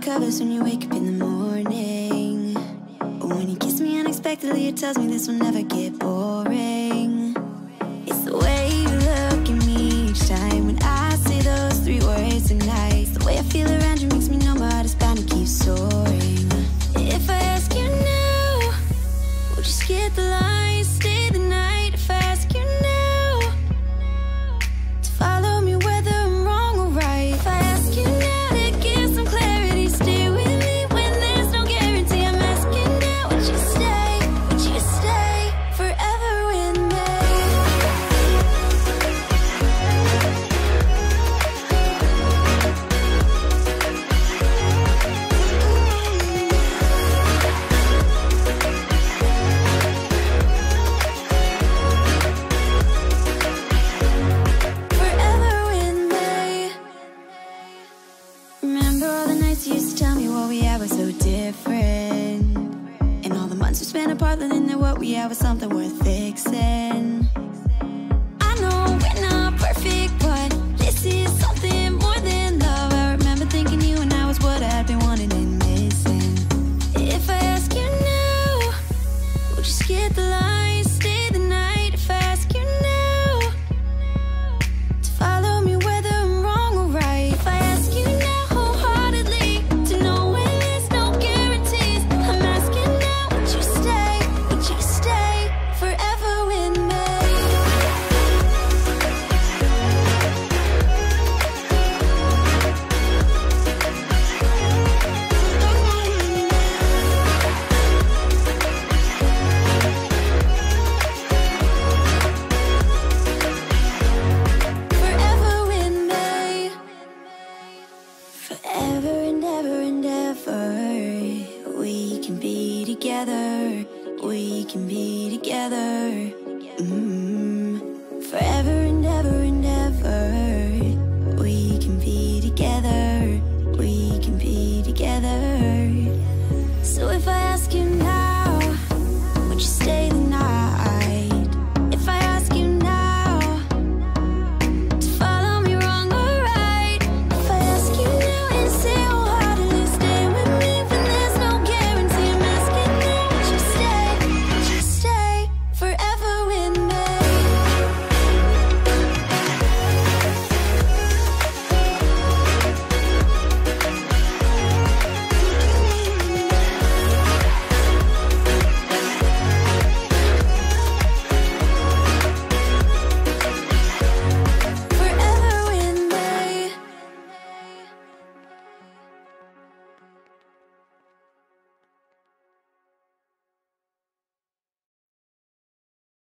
covers when you wake up in the morning. When you kiss me unexpectedly, it tells me this will never get boring. It's the way you look at me each time when I say those three words tonight. The way I feel around you makes me know my heart is bound to keep soaring. If I ask you now, we'll just get the lines? bottling that what we have is something worth fixing. Forever and ever and ever, we can be together, we can be together. Mm -hmm. Forever and ever and ever, we can be together, we can be together. So if I